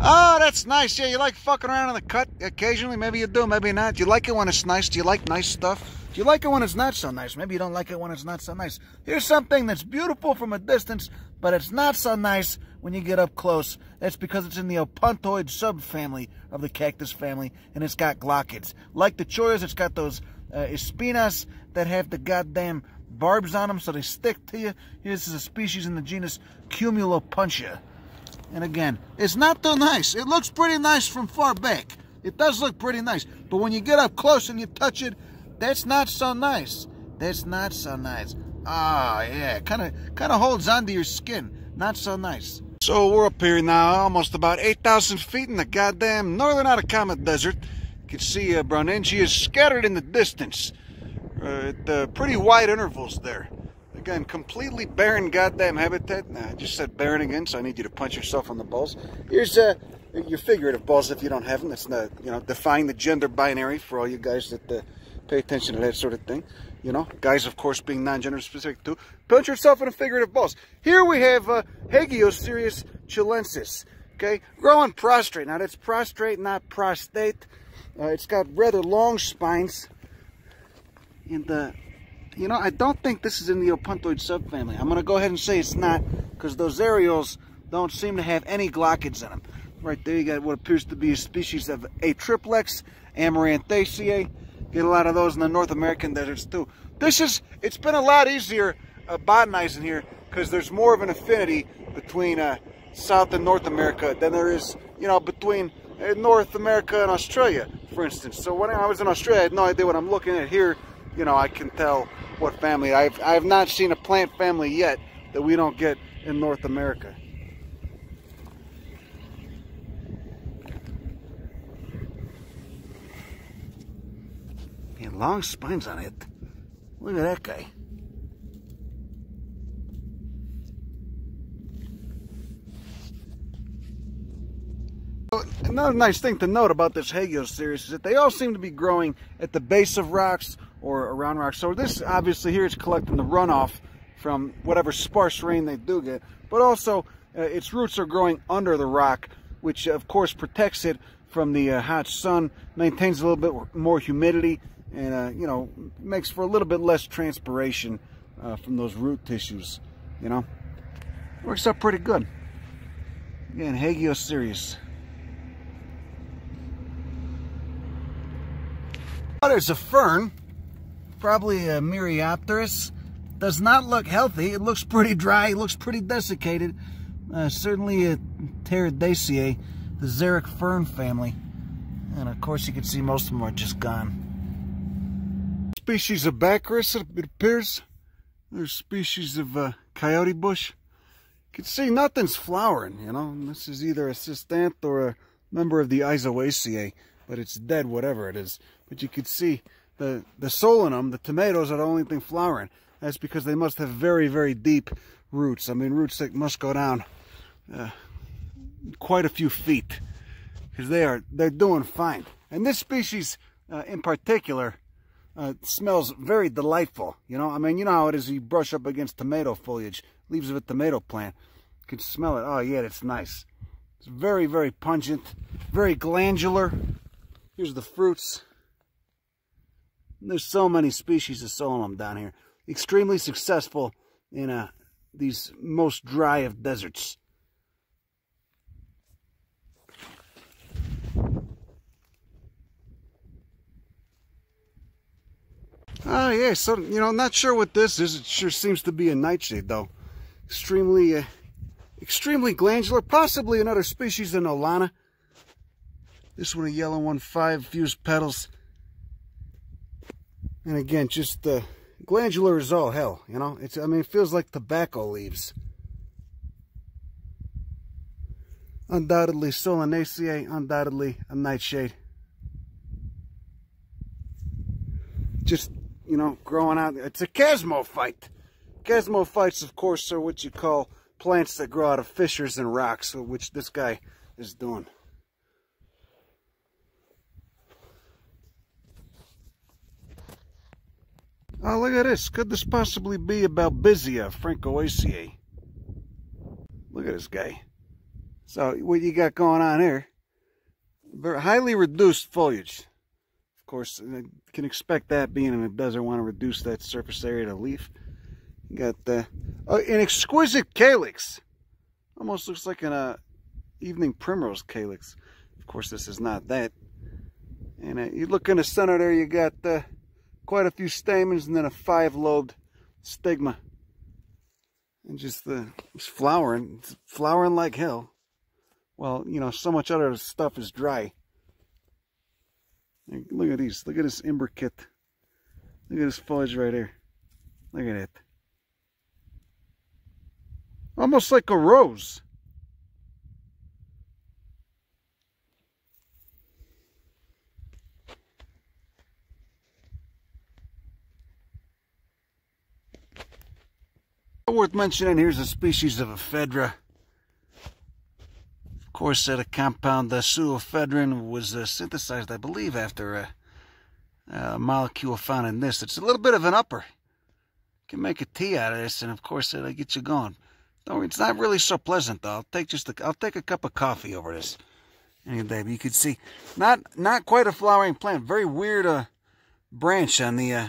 Oh, that's nice. Yeah, you like fucking around in the cut occasionally? Maybe you do, maybe not. You like it when it's nice? Do you like nice stuff? Do you like it when it's not so nice? Maybe you don't like it when it's not so nice. Here's something that's beautiful from a distance, but it's not so nice when you get up close. That's because it's in the opuntoid subfamily of the cactus family, and it's got glochids. Like the chollas, it's got those uh, espinas that have the goddamn barbs on them so they stick to you. This is a species in the genus Cumulopuntia. And again, it's not too nice. It looks pretty nice from far back. It does look pretty nice. But when you get up close and you touch it, that's not so nice. That's not so nice. Ah, yeah, kind of kind of holds onto your skin. Not so nice. So we're up here now, almost about 8,000 feet in the goddamn northern Atacama Desert. You can see uh, Browningia scattered in the distance uh, at uh, pretty wide intervals there. Again, completely barren goddamn habitat. Nah, I just said barren again, so I need you to punch yourself on the balls. Here's uh, your figurative balls if you don't have them. That's not, you know, define the gender binary for all you guys that uh, pay attention to that sort of thing. You know, guys, of course, being non-gender specific too. Punch yourself in the figurative balls. Here we have uh, Haageocereus chilensis. Okay, growing prostrate. Now that's prostrate, not prostate. Uh, it's got rather long spines. And uh, you know, I don't think this is in the opuntoid subfamily. I'm going to go ahead and say it's not because those areoles don't seem to have any glochids in them. Right there you got what appears to be a species of Atriplex, Amaranthaceae. Get a lot of those in the North American deserts too. This is, it's been a lot easier uh, botanizing here because there's more of an affinity between uh, South and North America than there is, you know, between uh, North America and Australia, for instance. So when I was in Australia, I had no idea what I'm looking at here. You know, I can tell what family. I've, I've not seen a plant family yet that we don't get in North America. And long spines on it. Look at that guy. Another nice thing to note about this Haageocereus is that they all seem to be growing at the base of rocks or around rocks. So this obviously here is collecting the runoff from whatever sparse rain they do get, but also uh, its roots are growing under the rock, which of course protects it from the uh, hot sun, maintains a little bit more humidity, and uh, you know makes for a little bit less transpiration uh, from those root tissues. You know, works out pretty good. Again, Haageocereus. Oh, there's a fern probably a Myriopteris. Does not look healthy. It looks pretty dry. It looks pretty desiccated. Uh, certainly a Pteridaceae, the xeric fern family. And of course you can see most of them are just gone. Species of Baccharis, it appears. There's species of uh, coyote bush. You can see nothing's flowering, you know. This is either a Cistanthe or a member of the Aizoaceae, but it's dead, whatever it is. But you can see the, the soul in them, the tomatoes, are the only thing flowering. That's because they must have very, very deep roots. I mean, roots that must go down uh, quite a few feet because they are they're doing fine. And this species uh, in particular uh, smells very delightful. You know, I mean, you know how it is. You brush up against tomato foliage, leaves of a tomato plant. You can smell it. Oh yeah, it's nice. It's very, very pungent, very glandular. Here's the fruits. There's so many species of solanum down here. Extremely successful in uh, these most dry of deserts. Oh, yeah, so, you know, not sure what this is. It sure seems to be a nightshade, though. Extremely, uh, extremely glandular. Possibly another species of Nolana. This one, a yellow one, five fused petals. And again, just the glandular as all hell, you know. It's I mean, it feels like tobacco leaves. Undoubtedly Solanaceae, undoubtedly a nightshade. Just, you know, growing out. It's a chasmophyte. Chasmophytes, of course, are what you call plants that grow out of fissures and rocks, which this guy is doing. Oh, look at this. Could this possibly be a Balbisia francoaceae? Look at this guy. So what you got going on here, very highly reduced foliage. Of course, you can expect that being in a desert, want to reduce that surface area to leaf. You got the, oh, an exquisite calyx. Almost looks like an uh, evening primrose calyx. Of course, this is not that. And uh, you look in the center there, you got uh, quite a few stamens and then a five-lobed stigma. And just the it's flowering, it's flowering like hell. Well, you know, so much other stuff is dry. Look at these. Look at this imbricate. Look at this foliage right here. Look at it. Almost like a rose. Worth mentioning, here's a species of ephedra. Of course, a compound, the pseudoephedrine, was uh, synthesized, I believe, after a, a, molecule found in this. It's a little bit of an upper. You can make a tea out of this, and of course, it'll get you going. Don't it's not really so pleasant, though. I'll take just a, I'll take a cup of coffee over this any day. But you can see, not not quite a flowering plant. Very weird uh, branch on the uh,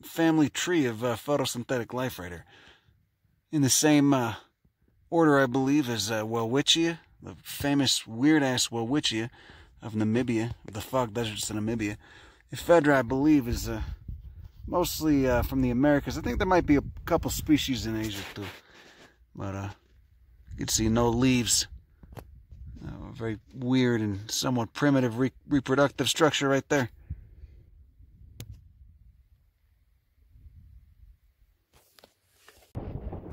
family tree of uh, photosynthetic life right here in the same uh, order, I believe, as uh, the famous weird-ass Welwitschia of Namibia, of the fog deserts of Namibia. Ephedra, I believe, is uh, mostly uh, from the Americas. I think there might be a couple species in Asia, too. But uh, you can see no leaves. Uh, very weird and somewhat primitive re reproductive structure right there.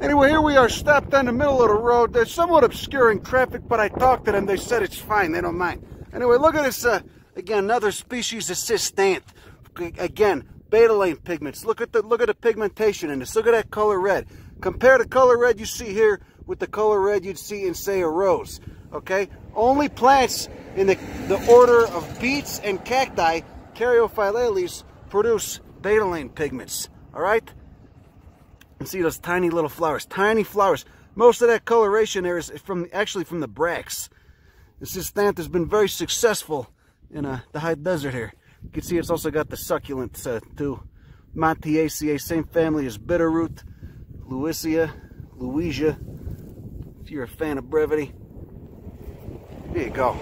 Anyway, here we are stopped in the middle of the road. They're somewhat obscuring traffic, but I talked to them. They said it's fine. They don't mind. Anyway, look at this. Uh, again, another species of Cistanthe. Again, betalain pigments. Look at the look at the pigmentation in this. Look at that color red. Compare the color red you see here with the color red you'd see in, say, a rose. Okay? Only plants in the, the order of beets and cacti, Caryophyllales, produce betalain pigments. All right? And see those tiny little flowers, tiny flowers. Most of that coloration there is from actually from the bracts. This Cistanthe has been very successful in uh, the high desert here. You can see it's also got the succulents uh, too. Montiaceae, same family as bitterroot, Lewisia, Lewisia. If you're a fan of brevity, there you go.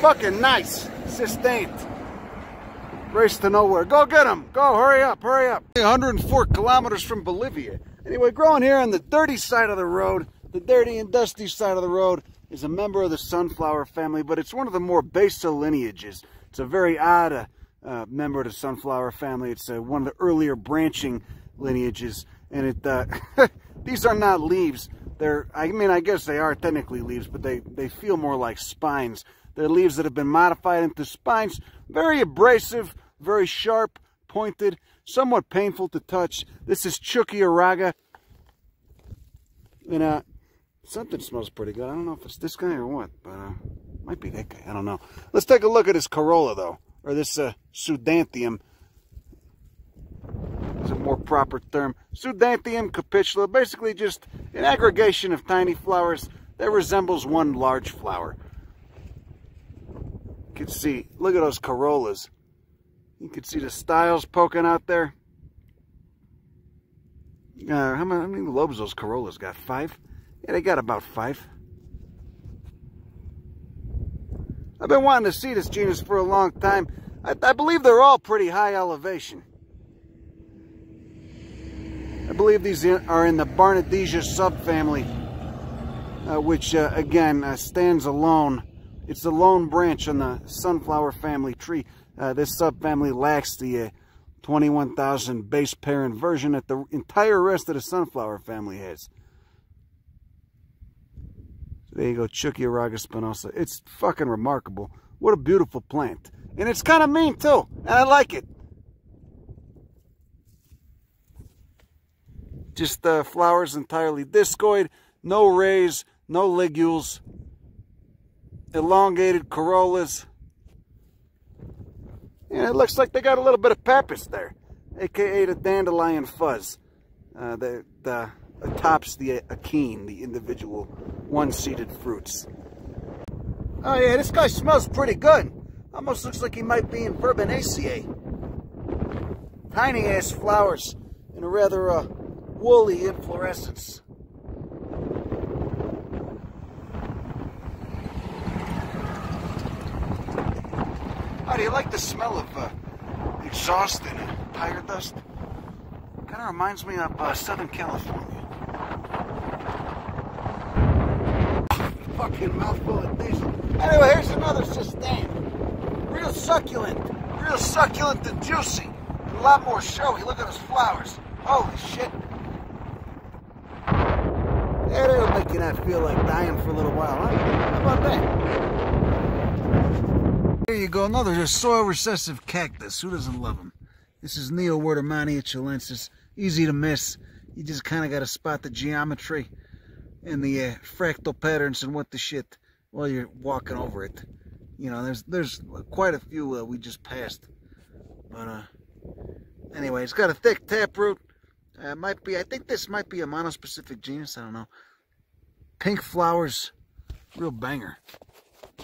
Fucking nice. Cistanthe. Race to nowhere. Go get them. Go, hurry up, hurry up. 104 kilometers from Bolivia. Anyway, growing here on the dirty side of the road, the dirty and dusty side of the road, is a member of the sunflower family, but it's one of the more basal lineages. It's a very odd uh, uh, member of the sunflower family. It's uh, one of the earlier branching lineages, and it uh, these are not leaves. They're, I mean, I guess they are technically leaves, but they, they feel more like spines. They're leaves that have been modified into spines. Very abrasive, very sharp, pointed, somewhat painful to touch. This is Chuquiraga. And uh, something smells pretty good. I don't know if it's this guy or what, but uh, might be that guy. I don't know. Let's take a look at his corolla, though, or this uh, Pseudanthium. Is a more proper term. Pseudanthium capitula, basically just an aggregation of tiny flowers that resembles one large flower. You can see, look at those corollas. You can see the styles poking out there. Uh, how, many, how many lobes those corollas got? Five? Yeah, they got about five. I've been wanting to see this genus for a long time. I, I believe they're all pretty high elevation. I believe these are in the Barnadesia subfamily, uh, which uh, again uh, stands alone. It's the lone branch on the sunflower family tree. Uh, this subfamily lacks the uh, 21,000 base pair inversion that the entire rest of the sunflower family has. So there you go, Chuquiraga spinosa. It's fucking remarkable. What a beautiful plant. And it's kind of mean too, and I like it. Just uh, flowers entirely discoid, no rays, no ligules, elongated corollas. And it looks like they got a little bit of pappus there, aka the dandelion fuzz. Uh, the, the tops the achene, the individual one-seeded fruits. Oh yeah, this guy smells pretty good. Almost looks like he might be in Verbenaceae. Tiny ass flowers in a rather uh, woolly inflorescence. You like the smell of uh, exhaust and tire dust? Kind of reminds me of uh, Southern California. Fucking mouthful of diesel. Anyway, here's another sustain. Real succulent. Real succulent and juicy. A lot more showy. Look at those flowers. Holy shit. Yeah, that'll make you not feel like dying for a little while, huh? How about that? There you go, another soil recessive cactus. Who doesn't love them? This is Neowerdermannia chilensis. Easy to miss. You just kind of got to spot the geometry and the uh, fractal patterns and what the shit while you're walking over it. You know, there's there's quite a few uh, we just passed. But uh, anyway, it's got a thick taproot. Uh, might be, I think this might be a monospecific genus. I don't know. Pink flowers, real banger.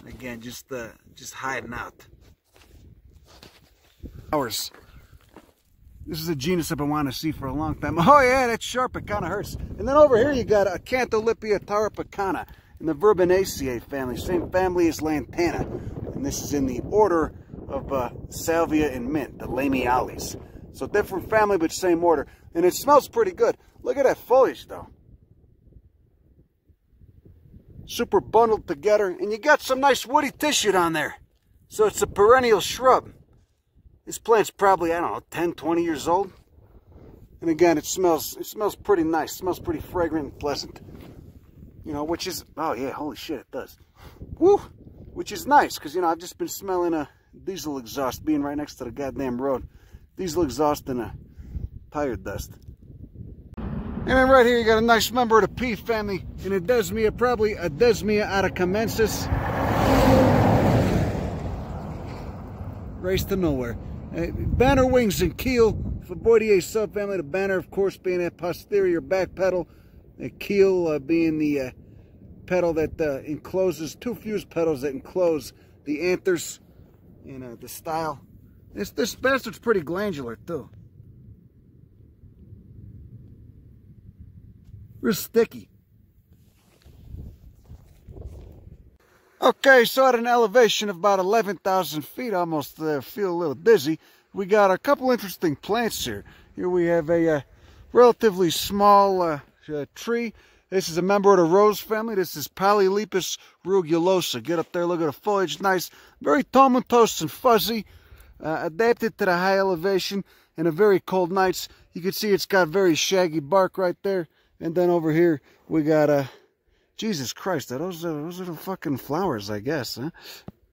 Again, just uh, just hiding out. Flowers. This is a genus I've been wanting to see for a long time. Oh yeah, that's sharp. It kind of hurts. And then over here you got Acantholippia tarapacana in the Verbenaceae family. Same family as Lantana. And this is in the order of uh, Salvia and Mint, the Lamiales. So different family, but same order. And it smells pretty good. Look at that foliage, though. Super bundled together. And you got some nice woody tissue down there. So it's a perennial shrub. This plant's probably, I don't know, 10, 20 years old. And again, it smells it smells pretty nice. It smells pretty fragrant and pleasant. You know, which is, oh yeah, holy shit, it does. Woo! Which is nice, because, you know, I've just been smelling a diesel exhaust being right next to the goddamn road. Diesel exhaust and a tire dust. And then right here, you got a nice member of the pea family, and Adesmia, probably Adesmia atacamensis. Race to nowhere. Banner wings and keel, for Faboideae subfamily. The banner, of course, being that posterior back pedal. The keel uh, being the uh, pedal that uh, encloses, two fused pedals that enclose the anthers and uh, the style. This, this bastard's pretty glandular, too. Real sticky. Okay, so at an elevation of about 11,000 feet, almost uh, feel a little dizzy, we got a couple interesting plants here. Here we have a uh, relatively small uh, uh, tree. This is a member of the rose family. This is Polylepis rugulosa. Get up there, look at the foliage, nice, very tomentose and fuzzy, uh, adapted to the high elevation and the very cold nights. You can see it's got very shaggy bark right there. And then over here, we got a uh, Jesus Christ, those are, those are the fucking flowers, I guess, huh?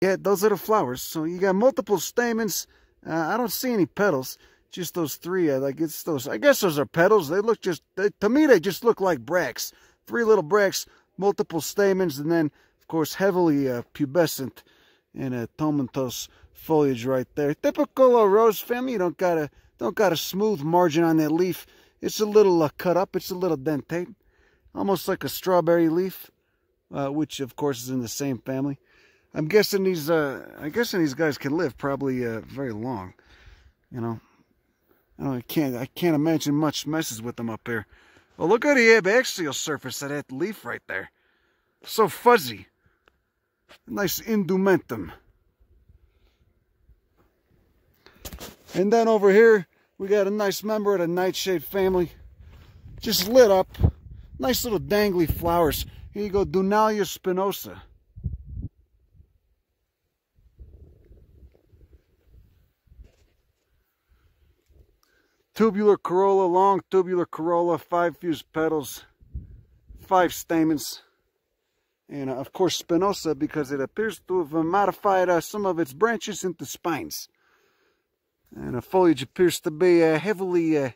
Yeah, those are the flowers. So you got multiple stamens. Uh, I don't see any petals. Just those three. I like it's those. I guess those are petals. They look just, they, to me, they just look like bracts. Three little bracts, multiple stamens, and then, of course, heavily uh, pubescent and a tomentose foliage right there. Typical uh, rose family. You don't got a don't got a smooth margin on that leaf. It's a little uh, cut up. It's a little dentate almost like a strawberry leaf, uh, which of course is in the same family. I'm guessing these, uh, I'm guessing these guys can live probably uh, very long. You know, I, I can't, I can't imagine much messes with them up here. Well, look at the abaxial surface of that leaf right there. So fuzzy. Nice indumentum. And then over here, we got a nice member of the nightshade family. Just lit up. Nice little dangly flowers. Here you go, Dunalia spinosa. Tubular corolla, long tubular corolla, five fused petals, five stamens. And uh, of course spinosa because it appears to have modified uh, some of its branches into spines. And the foliage appears to be uh, heavily uh,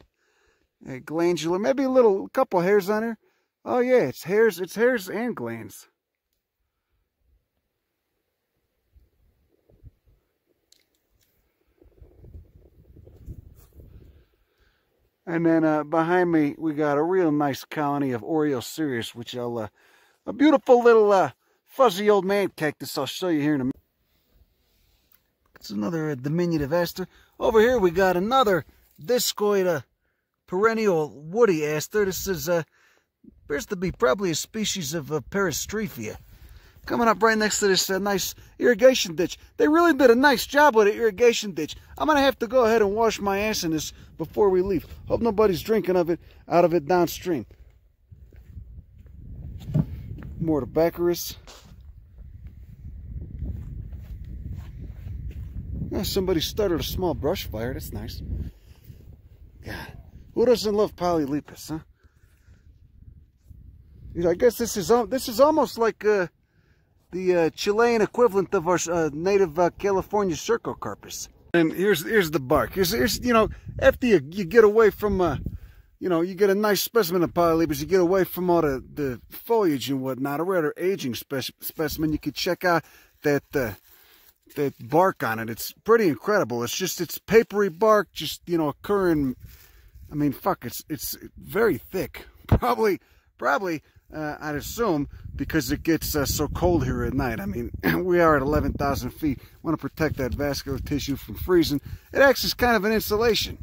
uh, glandular, maybe a little, a couple hairs on her. Oh yeah, it's hairs, it's hairs and glands. And then uh, behind me, we got a real nice colony of Oreocereus, which I'll, uh, a beautiful little uh, fuzzy old man cactus I'll show you here in a minute. It's another uh, diminutive aster. Over here we got another discoid perennial woody aster. This is uh, appears to be probably a species of uh. Coming up right next to this uh, nice irrigation ditch. They really did a nice job with the irrigation ditch. I'm going to have to go ahead and wash my ass in this before we leave. Hope nobody's drinking of it out of it downstream. More to Oh, somebody started a small brush fire. That's nice. God, who doesn't love Polylepis, huh? You know, I guess this is this is almost like uh, the uh, Chilean equivalent of our uh, native uh, California Cercocarpus. And here's here's the bark. Here's, here's you know after you, you get away from uh, you know you get a nice specimen of Polylepis, you get away from all the, the foliage and whatnot, a rather aging spe specimen. You could check out that that bark on it. It's pretty incredible. It's just it's papery bark, just you know occurring. I mean, fuck, it's it's very thick. Probably probably uh, I'd assume because it gets uh, so cold here at night. I mean, we are at 11,000 feet. Want to protect that vascular tissue from freezing. It acts as kind of an insulation.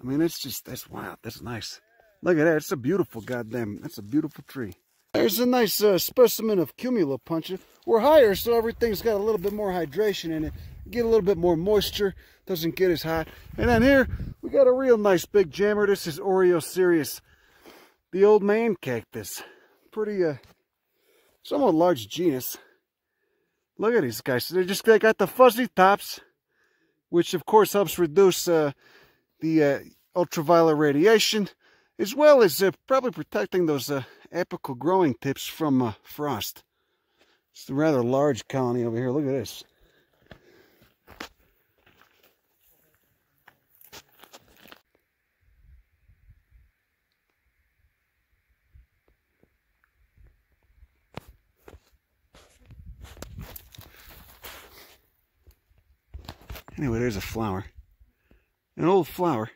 I mean, it's just, that's wild. That's nice. Look at that. It's a beautiful goddamn, that's a beautiful tree. There's a nice uh, specimen of cumulopuntia. We're higher, so everything's got a little bit more hydration in it. Get a little bit more moisture. Doesn't get as hot. And then here, we got a real nice big jammer. This is Oreocereus the old man cactus. Pretty, uh, somewhat large genus. Look at these guys. They're just, they got the fuzzy tops, which of course helps reduce uh, the uh, ultraviolet radiation, as well as uh, probably protecting those uh, apical growing tips from uh, frost. It's a rather large colony over here. Look at this. Anyway, there's a flower. An old flower.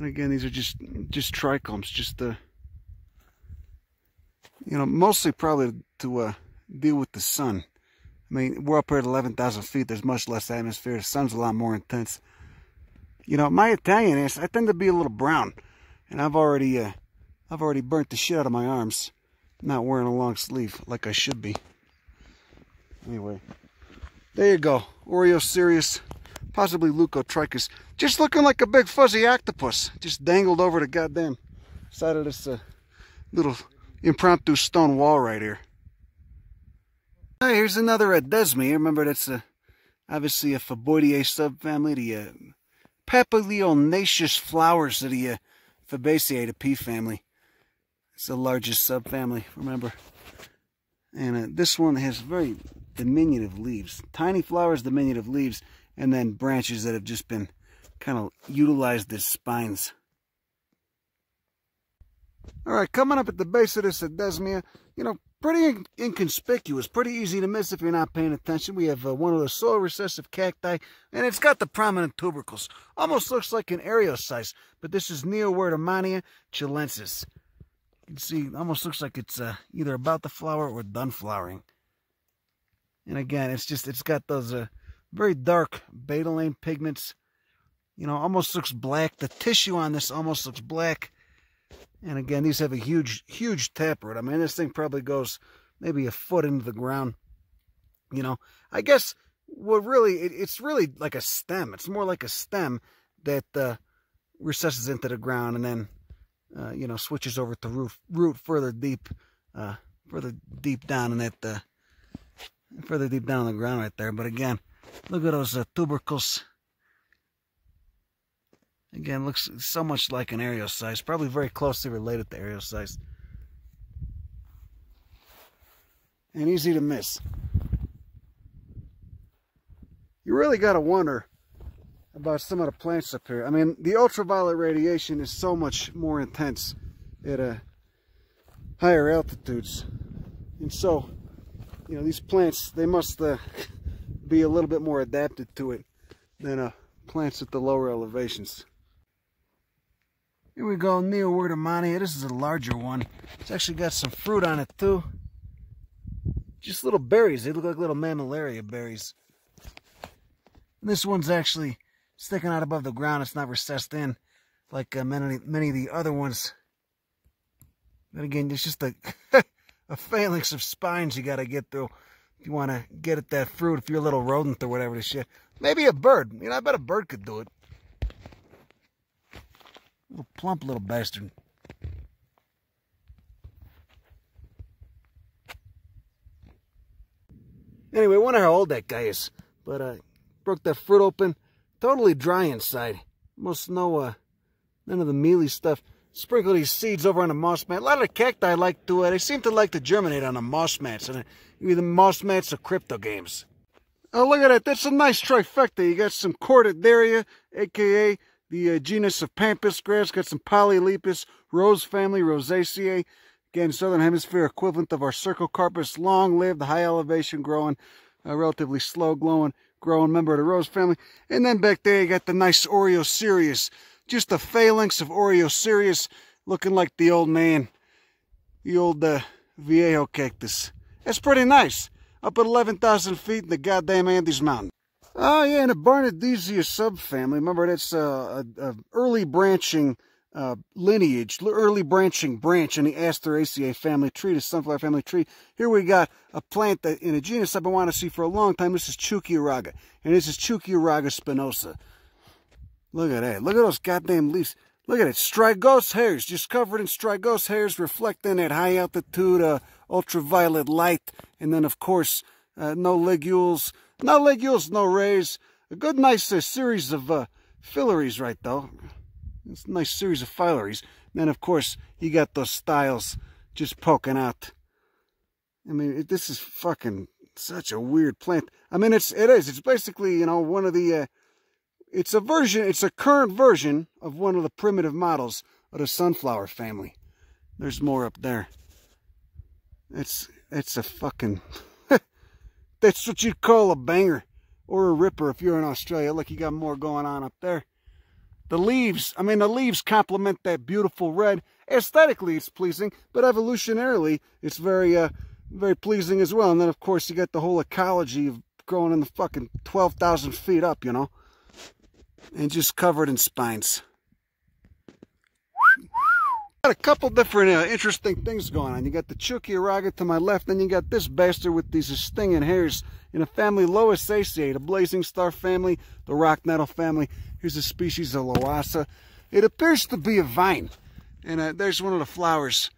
And again, these are just just trichomes, just uh, you know, mostly probably to uh, deal with the sun. I mean, we're up here at 11,000 feet. There's much less atmosphere. The sun's a lot more intense. You know, my Italian ass, I tend to be a little brown, and I've already, uh, I've already burnt the shit out of my arms. Not wearing a long sleeve like I should be. Anyway. There you go. Oreocereus, possibly Leucotrichus. Just looking like a big fuzzy octopus. Just dangled over the goddamn side of this uh, little impromptu stone wall right here. Right, here's another Desmi. Remember, that's uh, obviously a Faboideae subfamily. The uh, papilionaceous flowers of the uh, Fabaceae, the pea family. It's the largest subfamily, remember. And uh, this one has very diminutive leaves. Tiny flowers, diminutive leaves, and then branches that have just been kind of utilized as spines. All right, coming up at the base of this Adesmia, you know, pretty inconspicuous, pretty easy to miss if you're not paying attention. We have uh, one of the soil recessive cacti, and it's got the prominent tubercles. Almost looks like an Eriosyce, but this is Neowerdermannia chilensis. You can see, almost looks like it's uh, either about to flower or done flowering. And again, it's just, it's got those uh, very dark betalain pigments. You know, almost looks black. The tissue on this almost looks black. And again, these have a huge, huge taproot. I mean, this thing probably goes maybe a foot into the ground. You know, I guess what really, it, it's really like a stem. It's more like a stem that uh, recesses into the ground and then, uh, you know, switches over to root, root further deep, uh, further deep down in that uh, further deep down on the ground right there. But again, look at those uh, tubercles. Again, looks so much like an Eriosyce, probably very closely related to Eriosyce. And easy to miss. You really got to wonder about some of the plants up here. I mean, the ultraviolet radiation is so much more intense at uh, higher altitudes. And so, you know, these plants, they must uh, be a little bit more adapted to it than uh, plants at the lower elevations. Here we go, Neowerdermannia. This is a larger one. It's actually got some fruit on it too. Just little berries. They look like little mammillaria berries. And this one's actually sticking out above the ground. It's not recessed in like uh, many, many of the other ones. But again, it's just a, a phalanx of spines you got to get through if you want to get at that fruit, if you're a little rodent or whatever the shit. Maybe a bird. You know, I bet a bird could do it. Little plump little bastard. Anyway, wonder how old that guy is. But uh, broke that fruit open. Totally dry inside. Almost no, uh, none of the mealy stuff. Sprinkle these seeds over on the moss mat. A lot of the cacti like to, uh, they seem to like to germinate on the moss mats. And uh, either moss mats or cryptogams. Oh, look at that. That's a nice trifecta. You got some Cortaderia, a.k.a the uh, genus of pampas grass. Got some Polylepis, rose family, Rosaceae. Again, southern hemisphere equivalent of our Cercocarpus, long-lived, high elevation growing, uh, relatively slow glowing, growing member of the rose family. And then back there you got the nice Oreocereus. Just a phalanx of Oreocereus looking like the old man, the old uh, Viejo cactus. That's pretty nice. Up at 11,000 feet in the goddamn Andes Mountain. Oh, yeah, and a Barnadesia subfamily. Remember, that's uh, a, a, early branching uh, lineage, early branching branch in the Asteraceae family tree, the sunflower family tree. Here we got a plant that in a genus I've been wanting to see for a long time. This is Chuquiraga, and this is Chuquiraga spinosa. Look at that. Look at those goddamn leaves. Look at it. Strigose hairs, just covered in strigose hairs, reflecting that high altitude uh, ultraviolet light. And then, of course, uh, no ligules, no ligules, no rays. A good, nice uh, series of uh, phyllaries right though. It's a nice series of phyllaries. And then, of course, you got those styles just poking out. I mean, it, this is fucking such a weird plant. I mean, it's it is. It's basically you know one of the. Uh, it's a version. It's a current version of one of the primitive models of the sunflower family. There's more up there. It's it's a fucking. That's what you'd call a banger or a ripper if you're in Australia. Look, you got more going on up there. The leaves, I mean, the leaves complement that beautiful red. Aesthetically, it's pleasing, but evolutionarily, it's very, uh, very pleasing as well. And then, of course, you got the whole ecology of growing in the fucking 12,000 feet up, you know, and just covered in spines got a couple different uh, interesting things going on. You got the Chuquiraga to my left, then you got this bastard with these stinging hairs in a family Loasaceae, the blazing star family, the rock nettle family. Here's a species of Loasa. It appears to be a vine. And uh, there's one of the flowers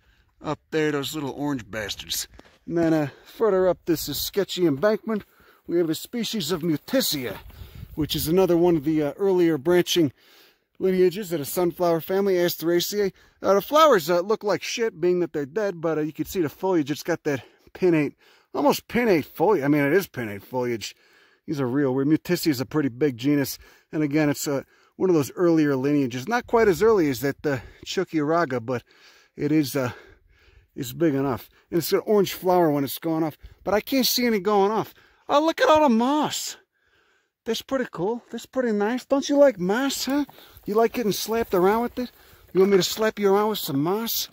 up there, those little orange bastards. And then uh, further up this is sketchy embankment. We have a species of Mutisia, which is another one of the uh, earlier branching lineages of the sunflower family, Asteraceae. Uh, the flowers uh, look like shit, being that they're dead, but uh, you can see the foliage. It's got that pinnate, almost pinnate foliage. I mean, it is pinnate foliage. These are real weird. Mutisia is a pretty big genus. And again, it's uh, one of those earlier lineages. Not quite as early as that uh, Chuquiraga, but it is uh, is big enough. And it's an orange flower when it's going off. But I can't see any going off. Oh, look at all the moss. That's pretty cool. That's pretty nice. Don't you like moss, huh? You like getting slapped around with it? You want me to slap you around with some moss?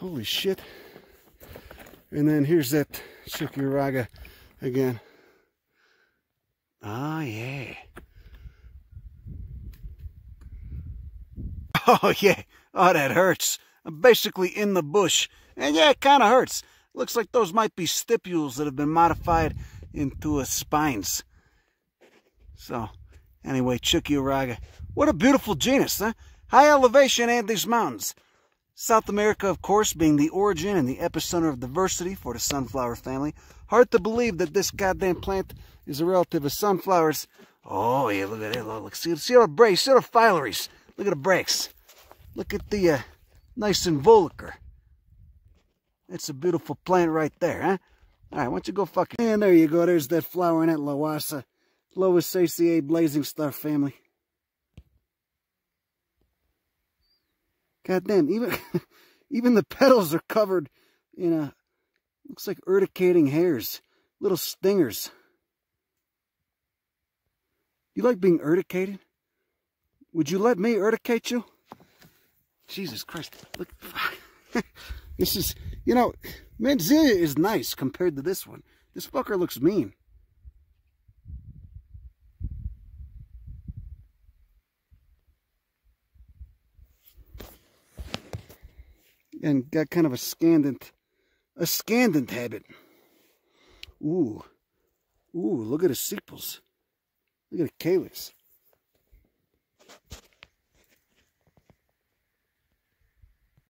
Holy shit. And then here's that Chuquiraga again. Oh, yeah. Oh, yeah. Oh, that hurts. I'm basically in the bush. And yeah, it kind of hurts. Looks like those might be stipules that have been modified into spines. So, anyway, Chuquiraga. What a beautiful genus, huh? High elevation Andes Mountains. South America, of course, being the origin and the epicenter of diversity for the sunflower family. Hard to believe that this goddamn plant is a relative of sunflowers. Oh, yeah, look at it. Look, see, see all the breaks, see all the phyllaries. Look at the breaks. Look at the uh, nice involucre. It's a beautiful plant right there, huh? All right, why don't you go fuck it? And there you go. There's that flower in it, Loasa. Loasaceae blazing star family. God damn, even even the petals are covered in a looks like urticating hairs, little stingers. You like being urticated? Would you let me urticate you? Jesus Christ. Look. this is, you know, Mentzelia is nice compared to this one. This fucker looks mean. And got kind of a scandent, a scandent habit. Ooh. Ooh, look at the sepals. Look at the calyx.